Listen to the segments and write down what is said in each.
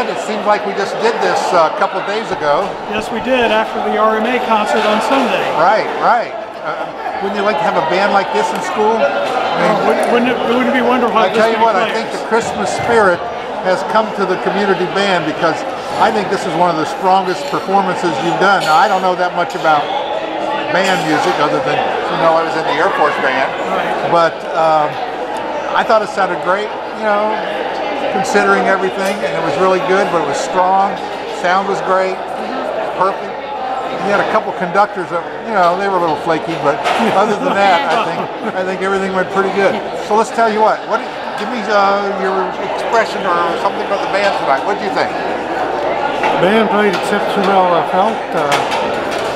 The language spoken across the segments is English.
band. It seems like we just did this uh, a couple days ago. Yes, we did after the RMA concert on Sunday. Right, right. Uh, wouldn't you like to have a band like this in school? I mean, oh, wouldn't, it, wouldn't it be wonderful? I tell you what, I think the Christmas spirit has come to the community band because I think this is one of the strongest performances you've done. Now, I don't know that much about band music other than, you know, I was in the Air Force band. Right. But um, I thought it sounded great, you know, considering everything, and it was really good, but it was strong. Sound was great, perfect. You had a couple conductors that, you know, they were a little flaky, but other than that, I think I think everything went pretty good. So let's tell you what. What give me uh, your expression or something about the band tonight. What do you think? The band played exceptionally well. I felt uh,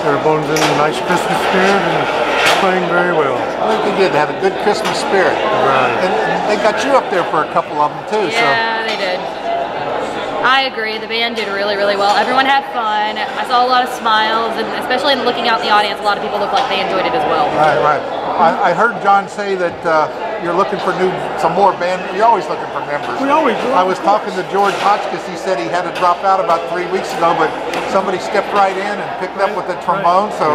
they were bones in a nice Christmas spirit and playing very well. I think they did. They had a good Christmas spirit. Right. And, and they got you up there for a couple of them too. Yeah, so. they did. I agree. The band did really, really well. Everyone had fun. I saw a lot of smiles, and especially in looking out in the audience, a lot of people looked like they enjoyed it as well. Right, right. I, I heard John say that uh, you're looking for new, some more band. You're always looking for members. We always. I was talking to George Hotchkiss. He said he had to drop out about three weeks ago, but somebody stepped right in and picked right, up with the trombone. Right. So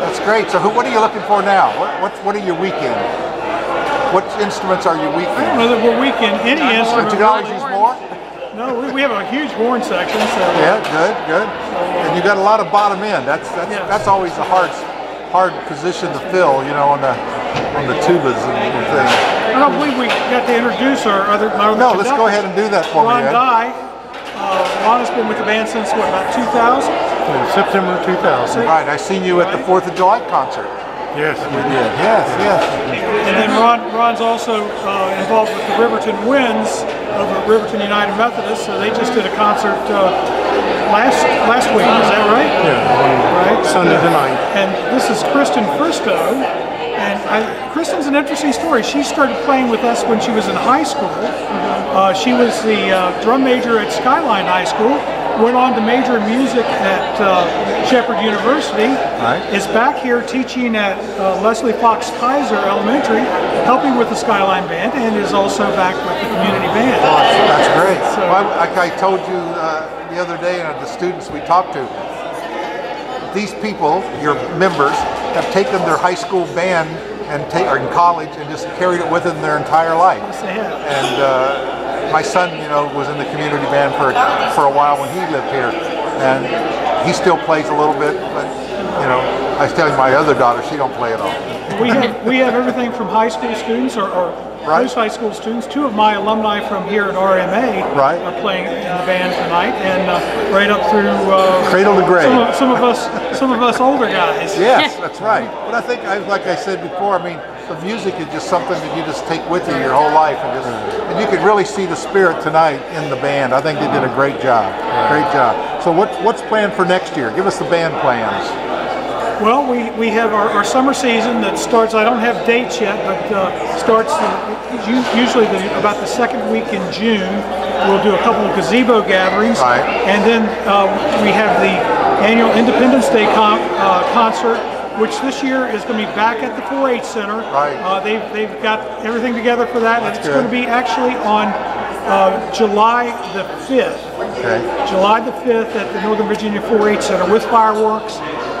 that's great. So who, what are you looking for now? What, what, what are your weekend? What instruments are you weak in? I don't know that we're weak in any instrument. You can always use more. No, we, we have a huge horn section. So yeah, good, good. And you got a lot of bottom end. That's that's yes. that's always a hard hard position to fill. You know, on the on the tubas and, and things. I don't believe we got to introduce our other. Our no, let's go ahead and do that for Ron me. Ron Dye. Uh, Ron has been with the band since what about 2000? September 2000. Right, I seen you at the Fourth of July concert. Yes, we did. Yes, yes. And then Ron, Ron's also uh, involved with the Riverton Winds over at Riverton United Methodist. So they just did a concert uh, last last week. Is that right? Yeah. Right. Sunday night. And this is Kristen Fristoe. And I, Kristen's an interesting story. She started playing with us when she was in high school. Uh, she was the uh, drum major at Skyline High School went on to major in music at uh, Shepherd University. Right. Is back here teaching at uh, Leslie Fox Keyser Elementary, helping with the Skyline Band, and is also back with the community band. Well, that's great. So, well, like I told you uh, the other day, and the students we talked to, these people, your members, have taken their high school band and take, or in college and just carried it with them their entire life. Yes, they have. And uh, my son, you know, was in the community band for for a while when he lived here, and he still plays a little bit. But you know, I was telling my other daughter, she don't play at all. we have we have everything from high school students or, or right. high school students. Two of my alumni from here at RMA right. are playing in the band tonight, and uh, right up through uh, cradle to grave. Some of, some of us, some of us older guys. Yes, that's right. But I think, like I said before, I mean the music is just something that you just take with you your whole life, and just and you could really see the spirit tonight in the band. I think they did a great job, great job. So what what's planned for next year? Give us the band plans. Well, we, we have our, our summer season that starts, I don't have dates yet, but uh, starts the, usually the, about the second week in June. We'll do a couple of gazebo gatherings. Right. And then uh, we have the annual Independence Day con uh, concert which this year is going to be back at the 4-H Center. Right. Uh, they've, they've got everything together for that. That's and it's good. going to be actually on uh, July the 5th. Okay. July the 5th at the Northern Virginia 4-H Center with fireworks.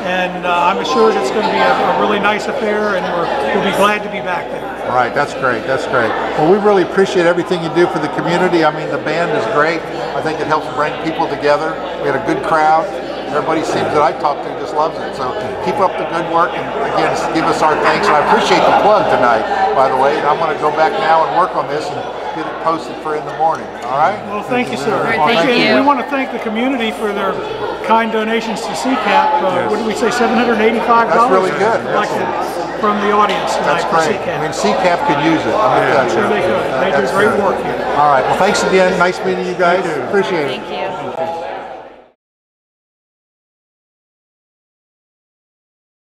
And uh, I'm assured it's going to be a, a really nice affair, and we'll be glad to be back there. Right, that's great, that's great. Well, we really appreciate everything you do for the community. I mean, the band is great. I think it helps bring people together. We had a good crowd. Everybody seems that I talk to just loves it. So keep up the good work and again, give us our thanks. And I appreciate the plug tonight, by the way. And I'm going to go back now and work on this and get it posted for in the morning. All right? Well, thank you, sir. Right, thank you. We want to thank the community for their kind donations to CCAP. Uh, yes. What did we say, $785? That's really good. Like from the audience tonight That's great. CCAP. I mean, CCAP could use it. I'm yeah. Sure they could. They do great work here. All right. Well, thanks again. Nice meeting you guys. Appreciate it. Thank you.